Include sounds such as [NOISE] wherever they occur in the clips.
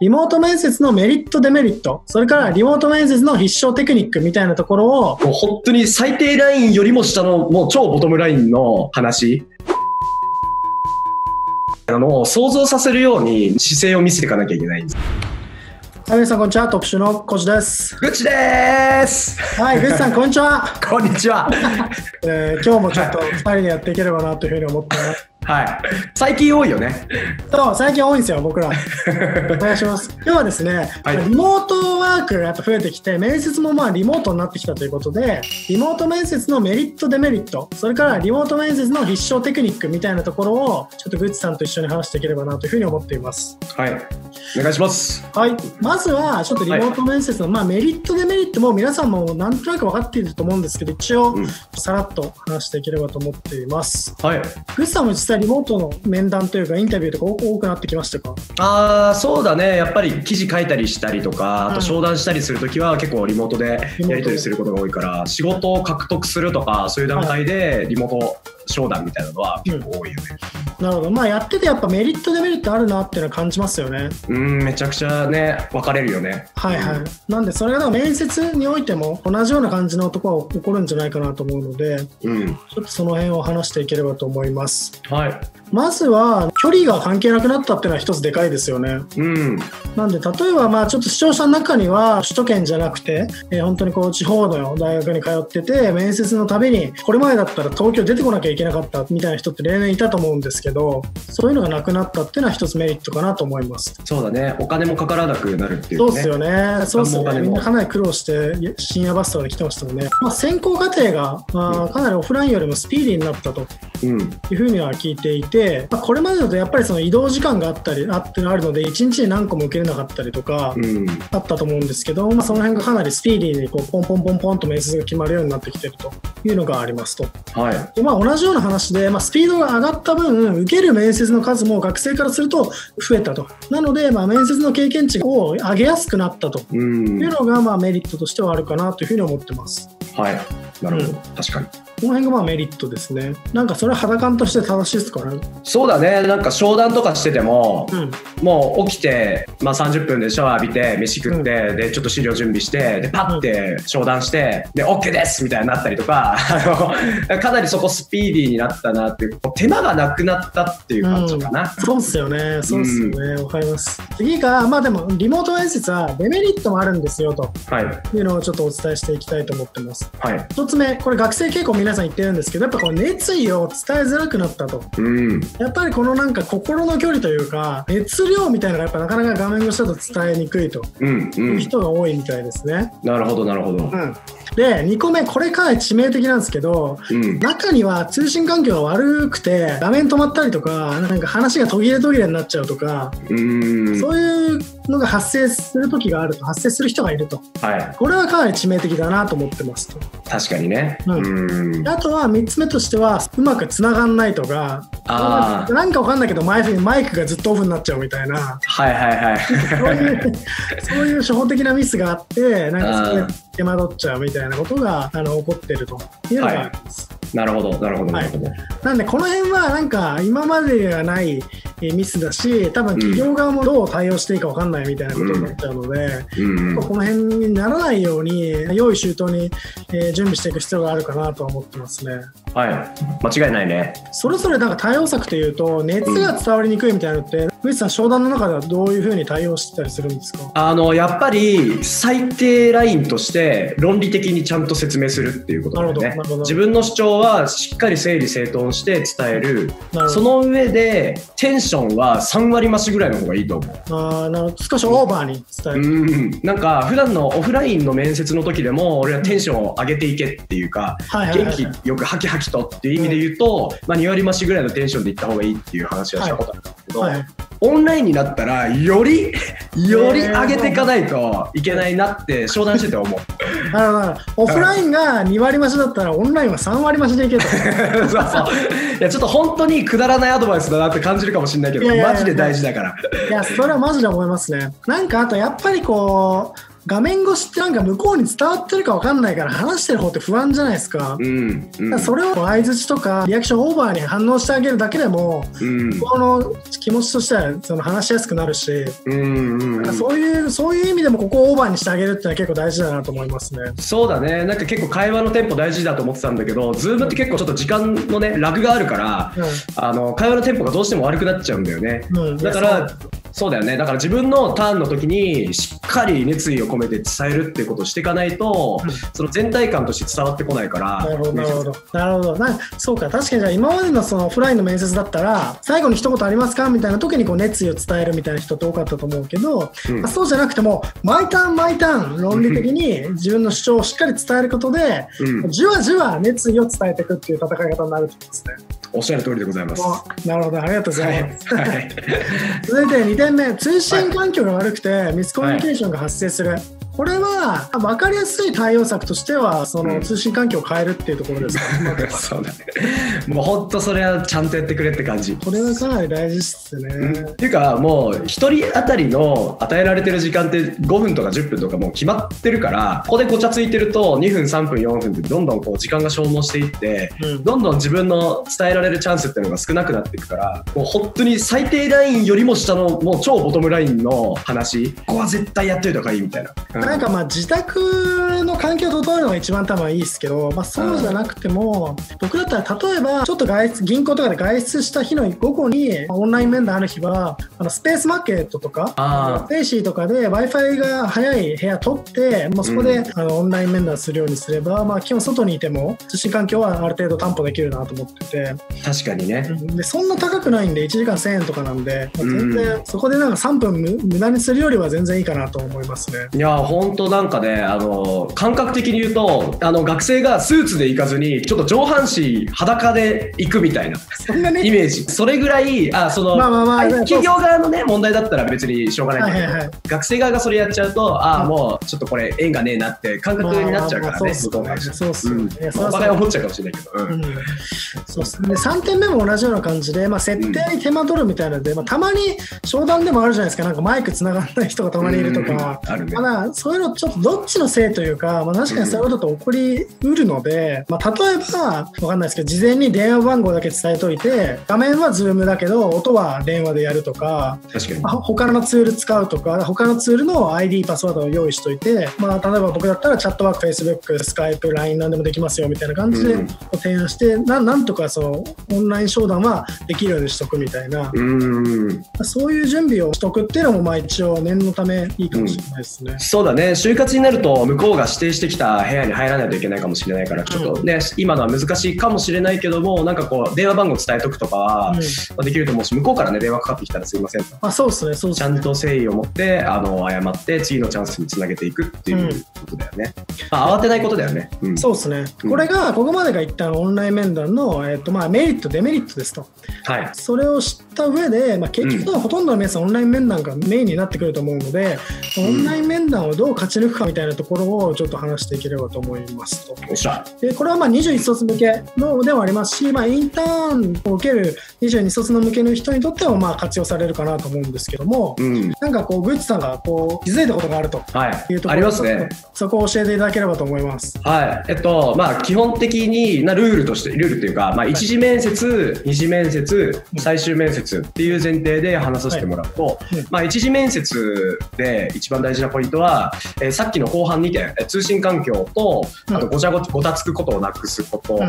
リモート面接のメリット、デメリット、それからリモート面接の必勝テクニックみたいなところを、もう本当に最低ラインよりも下のもう超ボトムラインの話。あの想像させるように姿勢を見せていかなきゃいけないんです。はい、皆さんこんにちは。特集のコジです。ぐっちです。はい、グッチさんこんにちは。[LAUGHS] こんにちは。えー今日もちょっと2人でやっていければなというふうに思ってます。はい。最近多いよね。そう、最近多いんですよ、僕ら。[LAUGHS] お願いします。今日はですね、はいリモートワークがやっぱ増えてきて、面接もまあリモートになってきたということで、リモート面接のメリット、デメリット、それからリモート面接の必勝テクニックみたいなところを、ちょっとグッチさんと一緒に話していければなというふうに思っています。はい。お願いします。はい、まずはちょっとリモート面接の、まあ、メリット、デメリットも皆さんもなんとなく分かっていると思うんですけど、一応うんさらっと話していければと思っています。はい。グッチさんも実際リモートの面談というかインタビューとか多多くなってきましたか？ああ、そうだね。やっぱり記事書いたりしたりとか、あうんと商談したりするときは結構リモートでやり取りすることが多いから、仕事を獲得するとか、そういう段階でリモート商談みたいなのは結構多いよね。なるほど。まあやっててやっぱメリット、デメリットあるなっていうのは感じますよね。うん、めちゃくちゃね、分かれるよね。はいはい。なんでそれが面接においても同じような感じのところは起こるんじゃないかなと思うので、うん。ちょっとその辺を話していければと思います。はい。まずは距離が関係なくなったっていうのは一つでかいですよね。うん。なんで例えばまあちょっと視聴者の中には首都圏じゃなくて、えー本当にこう地方の大学に通ってて面接のたびにこれまでだったら東京出てこなきゃいけなかったみたいな人って例年いたと思うんですけどそういうのがなくなったっていうのは一つメリットかなと思います。そうだね。お金もかからなくなるっていうね。そうですよね。そうですよね。みんなかなり苦労して深夜バスとかで来てましたもんね。まあ、選考過程が、まあ、かなりオフラインよりもスピーディーになったとうん。いうふうには聞いていて、まあ、これまでだとやっぱりその移動時間があったりあってあるので1日に何個も受けれなかったりとか、うん。あったと思うんですけど、まあ、その辺がかなりスピーディーにこうポンポンポンポンと面接が決まるようになってきてるというのがありますと。はい。でまあ、同じような話で、まあ、スピードが上がった分、受ける面接の数も学生からすると増えたと。なので、まあ、面接の経験値を上げやすくなったとうんいう。のが、まあ、メリットとしてはあるかなというふうに思ってます。はい。なるほど。うん確かに。この辺がまあメリットですね。なんかそれは肌感として正しいですかね。そうだね。なんか商談とかしてても、うん。もう起きて、まあ、30分でシャワー浴びて飯食って、でちょっと資料準備してでパッて商談してで OK ですみたいになったりとか [LAUGHS] あのかなりそこスピーディーになったなっていう手間がなくなったっていう感じかな。そうっすよね。そうっすよね。わ、かります。次が、まあでも、リモート面接はデメリットもあるんですよとはいいうのをちょっとお伝えしていきたいと思ってます。はい一つ目、これ学生結構皆さん言ってるんですけど、やっぱこの熱意を伝えづらくなったと。うんやっぱりこのなんか心の距離というか、熱量みたいなのがやっぱなかなか画面越しだと伝えにくいというん人が多いみたいですね。なるほどなるほど。うん。で、2個目、これかなり致命的なんですけど、うん中には通信環境が悪くて画面止まったりとかなんか話が途切れ途切れになっちゃうとか、うんそういうのが発生する時があると発生する人がいると。はい。これはかなり致命的だなと思ってますと。確かにね。ううん。あとは3つ目としてはうまくつながんないとかあー。なんかわかんないけどマイクマイクがずっとオフになっちゃうみたいな。はいはいはい。そういう [LAUGHS] そういう初歩的なミスがあってなんかそれで手間取っちゃうみたいなことがあの起こってるというのがあります。なるほどなるほどなるほど。なんでこの辺はなんか今までにはないえーミスだし多分企業側もどう対応していいか分かんないみたいなことになっちゃうので、うんうんこの辺にならないように用意周到にえー準備していく必要があるかなとは思ってますね。はい間違いないね。それぞれなんか対応策というと熱が伝わりにくいみたいなのって、上地さん商談の中ではどういうふうに対応してたりするんですか？あのやっぱり最低ラインとして論理的にちゃんと説明するっていうことだよね。なるほどなるほど。自分の主張はしっかり整理整頓して伝える。その上でテンションは3割増しぐらいの方がいいと思う。あーなるほど。少しオーバーに伝える。うん。なんか普段のオフラインの面接の時でも俺はテンションを上げていけっていうかはいはいはい元気よくハキハキとっていう意味で言うと、まあ、2割増しぐらいのテンションでいった方がいいっていう話はしたことあるんですけど、はいオンラインになったらよりより上げていかないといけないなって商談してて思う。オフラインが2割増しだったらオンラインは3割増しでいけと。[LAUGHS] そうそういやちょっと本当にくだらないアドバイスだなって感じるかもしれないけどマジで大事だから。いや、それはマジで思いますね。なんか、あと、やっぱりこう、画面越しってなんか向こうに伝わってるか分かんないから話してる方って不安じゃないですか。うんうん。それを相づちとかリアクションオーバーに反応してあげるだけでも、うん。この気持ちとしてはその話しやすくなるし、うんうんうん。そういうそういう意味でもここをオーバーにしてあげるってのは結構大事だなと思いますね。そうだね。なんか結構会話のテンポ大事だと思ってたんだけど Zoom って結構ちょっと時間のねラグがあるからあの会話のテンポがどうしても悪くなっちゃうんだよね。うん、うん、だからそうだよねだから自分のターンの時にしっかり熱意を込めて伝えるっていうことをしていかないと、うんその全体感として伝わってこないからなるほど、なるほど。なるほど。なそうか、確かにじゃあ今までのそのオフラインの面接だったら、最後に一言ありますかみたいな時にこう熱意を伝えるみたいな人って多かったと思うけど、うんまあそうじゃなくても、毎ターン毎ターン論理的に自分の主張をしっかり伝えることで、うん、じわじわ熱意を伝えていくっていう戦い方になるってことですね。おっしゃる通りでございます。なるほど、ありがとうございいます。はい [LAUGHS] 続いて2点目、通信環境が悪くてミスコミュニケーションが発生する。これは分かりやすい対応策としてはその通信環境を変えるっていうところですか、[LAUGHS] そうだね。もう本当それはちゃんとやってくれって感じ。これはかなり大事ですね。っていうかもう1人当たりの与えられてる時間って5分とか10分とかもう決まってるからここでごちゃついてると2分3分4分ってどんどんこう時間が消耗していってうんどんどん自分の伝えられるチャンスっていうのが少なくなっていくからもう本当に最低ラインよりも下のもう超ボトムラインの話ここは絶対やっといた方がいいみたいな。うんなんかまあ自宅の環境を整えるのが一番多分いいですけど、まあ、そうじゃなくても、僕だったら例えばちょっと外出銀行とかで外出した日の午後にオンライン面談ある日はあのスペースマーケットとかスペイシーとかで w i f i が早い部屋取ってもうそこで、うん。あのオンライン面談するようにすれば、まあ、基本外にいても通信環境はある程度担保できるなと思ってて。確かにね。でそんな高くないんで1時間1000円とかなんで、まあ全然そこでなんか3分無無駄にするよりは全然いいかなと思いますね。いや本当なんかねあの感覚的に言うとあの学生がスーツで行かずにちょっと上半身裸で行くみたいなそんなね？イメージ。それぐらいあその、まあまあまあ企業側のね問題だったら別にしょうがない。んだけど、はいはいはい。学生側がそれやっちゃうとあもうちょっとこれ縁がねえなって感覚になっちゃうからね向こう側まあまあまあそうっすよね。お互い思っちゃうかもしれないけど、うん。うん、そうっすで3点目も同じような感じで、まあ、設定に手間取るみたいなので、まあ、たまに商談でもあるじゃないですか。なんかマイクつながらない人がたまにいるとか、うん。あるね。まあ、そういうのちょっとどっちのせいというか、まあ、確かにそういうことって起こりうるので、まあ、例えばわかんないですけど事前に電話番号だけ伝えといて画面は Zoom だけど音は電話でやるとか確かに。まあ他のツール使うとか他のツールの ID パスワードを用意しといて、まあ、例えば僕だったらチャットワーク Facebook スカイプ LINE 何でもできますよみたいな感じでうん提案して、ななんとかそのオンライン商談はできるようにしとくみたいな、うんそういう準備をしとくっていうのもまあ一応念のためいいかもしれないですね。そうだね。就活になると向こうが指定してきた部屋に入らないといけないかもしれないからちょっと。ね、今のは難しいかもしれないけどもなんかこう電話番号伝えとくとかは、うん。まあできると思うし向こうからね電話かかってきたらすいませんと。あそうですね、そうね。ちゃんと誠意を持ってあの謝って次のチャンスにつなげていくっていうことだよね、まあ、慌てないことだよね、うん、そうですね、うんこれがここまでが一旦オンライン面談の、えっとまあ、メリット、デメリットですと。はい。それを知った上で、まあ、結局はほとんどの皆さんオンライン面談がメインになってくると思うので、ん。オンライン面談をどう勝ち抜くかみたいなところをちょっと話していければと思いますと。おっしゃ。でこれはまあ21卒向けのでもありますし、まあ、インターンを受ける22卒の向けの人にとってもまあ活用されるかなと思うんですけども、うん。なんかこうグッチさんがこう気づいたことがあるとはい。いうところありますね。そこを教えていただければと思います。はい、えっと、まあ、基本的になルールとして、ルールっていうか、まあ、一次面接、二次面接、最終面接っていう前提で話させてもらうと、い。うんまあ、一次面接で一番大事なポイントは、えーさっきの後半2点、えー通信環境と、うん。あとごちゃごごたつくことをなくすことをうん。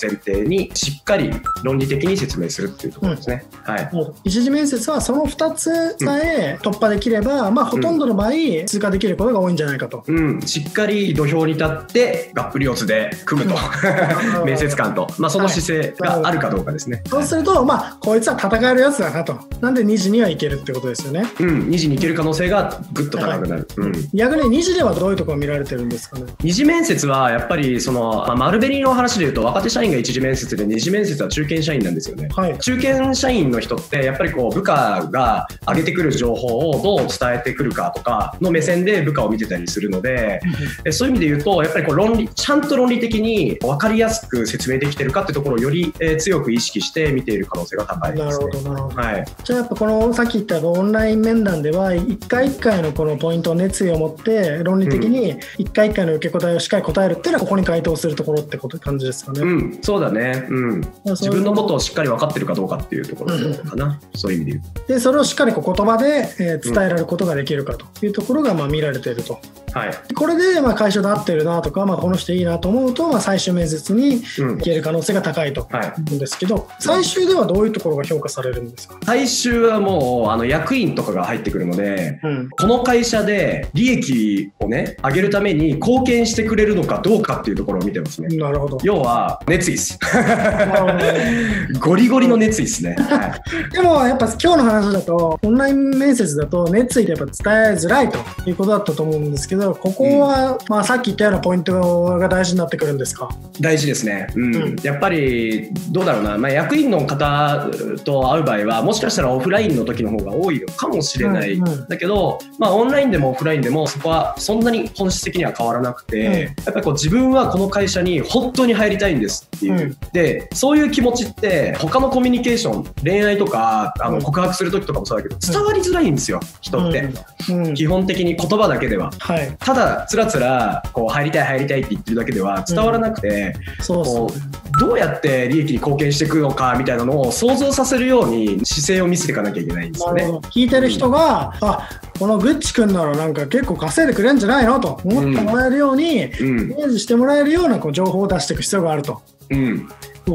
前提に、しっかり論理的に説明するっていうところですね。はい。もう一次面接はその2つさえ突破できれば、まあ、ほとんどの場合通過できることが多いんじゃないかと。うん、しっかり土俵に立って、がっぷり四つで組むと、[LAUGHS] 面接官と、まあ、その姿勢があるかどうかですね。そうすると、まあ、こいつは戦えるやつだなと。なんで2時にはいけるってことですよね。うん、2時に行ける可能性がぐっと高くなる。うん逆に2時ではどういうところ見られてるんですかね？二次面接はやっぱりその、まあ、マルベリーの話でいうと若手社員が一次面接で二次面接は中堅社員なんですよね。はい。中堅社員の人ってやっぱりこう部下が上げてくる情報をどう伝えてくるかとかの目線で部下を見てたりするのでそういう意味で言うと、やっぱりこう論理、ちゃんと論理的に分かりやすく説明できてるかってところをより、えー強く意識して見ている可能性が高いでなるすね。ほどなるほどはい。じゃあやっぱこのさっき言ったオンライン面談では一回一回のこのポイントを熱意を持って論理的に一回一回の受け答えをしっかり答えるっていうのはここに回答するところってこと感じですかね。うん、そうだね。うん。自分のことをしっかり分かってるかどうかっていうところかな。そういう意味で言うでそれをしっかりこう言葉で、えー伝えられることができるかというところがまあ見られていると。と。はい。これでまあ会社で合ってるなとか、まあ、この人いいなと思うと、まあ、最終面接にうん行ける可能性が高いとはい思うんですけど、最終ではどういうところが評価されるんですか、最終はもう、あの、役員とかが入ってくるので、うんこの会社で利益をね、上げるために貢献してくれるのかどうかっていうところを見てますね。なるほど。要は、熱意です。[LAUGHS] ゴリゴリの熱意ですね。はい。でもやっぱ今日の話だとオンライン面接だと熱意でやっぱ伝えづらいということだったと思うんですけどここは、まあ、さっき言ったようなポイントが大事になってくるんですか？大事ですね、うん。うん。やっぱりどうだろうな、まあ、役員の方と会う場合はもしかしたらオフラインの時の方が多いのかもしれない、うんうん。だけど、まあ、オンラインでもオフラインでもそこはそんなに本質的には変わらなくて、うん。やっぱりこう自分はこの会社に本当に入りたいんですっていう、うん。でそういう気持ちって他のコミュニケーション恋愛とかあうん。の告白する時とかもそうだけど伝わりづらいんですよ人って、うん。うん。基本的に言葉だけでは。はい。ただつらつらこう入りたい入りたいって言ってるだけでは伝わらなくて、そうそうどうやって利益に貢献していくのかみたいなのを想像させるように姿勢を見せていかなきゃいけないんですよね。聞いてる人が、あこのグッチ君ならなんか結構稼いでくれるんじゃないのと思ってもらえるように、うん。イメージしてもらえるようなこう情報を出していく必要があると。うん、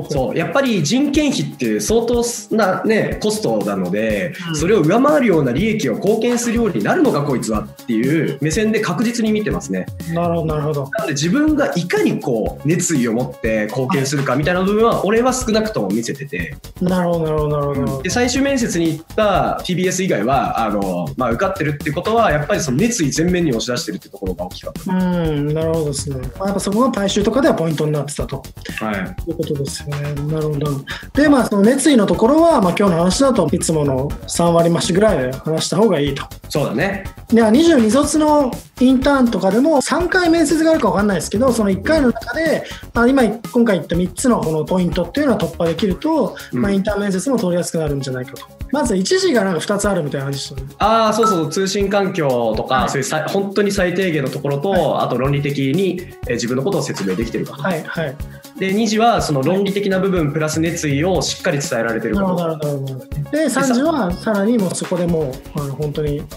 そうやっぱり人件費って相当な、ね、コストなので、うんそれを上回るような利益を貢献するようになるのかこいつはっていう目線で確実に見てますね。なるほどなるほど。なので自分がいかにこう熱意を持って貢献するかみたいな部分は俺は少なくとも見せてて。なるほどなるほどなるほどで最終面接に行った TBS 以外はあの、まあ、受かってるってことはやっぱりその熱意全面に押し出してるってところが大きかっうん、なるほどですね。まあ、やっぱそこが大衆とかではポイントになってたとた。はいいうことですよね。なるほど。で、まあ、その熱意のところは、まあ、今日の話だといつもの3割増しぐらいで話した方がいいと。そうだね。では22卒のインターンとかでも3回面接があるか分かんないですけどその1回の中で、まあ、今今回言った3つのこのポイントっていうのは突破できると、うんまあ、インターン面接も通りやすくなるんじゃないかとまず1時がなんか2つあるみたいな感じでねああそうそう通信環境とか、はいそういうさ本当に最低限のところと、あと論理的に、えー自分のことを説明できてるか、はいはいで2次はその論理的な部分プラス熱意をしっかり伝えられてるなるほどなるほどなるほど。で3時はさらにもうそこでもうあの本当に、うん。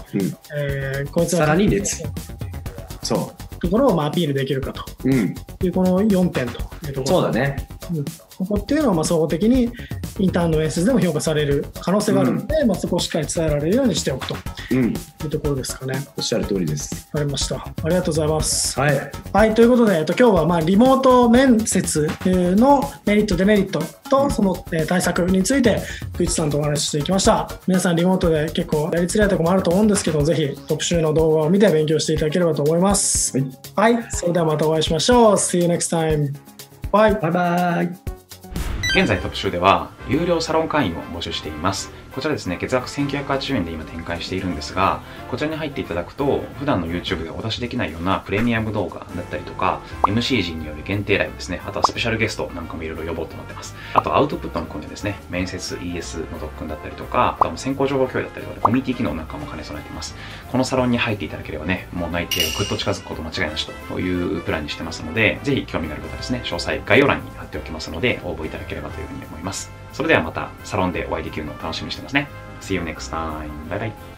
えーこいつさらに熱そところをまあアピールできるかと。う、うん、いうこの4点というところ。そうだね。うん。ここっていうのはまあ総合的にインターンの面接でも評価される可能性があるので、まあ、そこをしっかり伝えられるようにしておくとうんいうところですかね。おっしゃる通りですわかりました。ありがとうございます。はいはい、ということで、えっと、今日はまあリモート面接えーのメリット、デメリットとそのえー対策について、グイチさんとお話ししていきました。皆さん、リモートで結構やりづらいところもあると思うんですけど、ぜひ特集の動画を見て勉強していただければと思います。はいはい、それではまたお会いしましょう。See you next time. Bye. バイバイ現在特集では有料サロン会員を募集しています。こちらですね月額1980円で今展開しているんですがこちらに入っていただくと普段の YouTube でお出しできないようなプレミアム動画だったりとか MC 陣による限定ライブですねあとはスペシャルゲストなんかもいろいろ呼ぼうと思ってます。あとアウトプットの訓練ですね面接 ES の特訓だったりとかあとは先行情報共有だったりとかコミュニティ機能なんかも兼ね備えています。このサロンに入っていただければねもう内定をぐっと近づくこと間違いなしというプランにしてますのでぜひ興味がある方はですね詳細概要欄に貼っておきますので応募いただければというふうに思います。それではまたサロンでお会いできるのを楽しみにしてますね See you next time. バイバイ。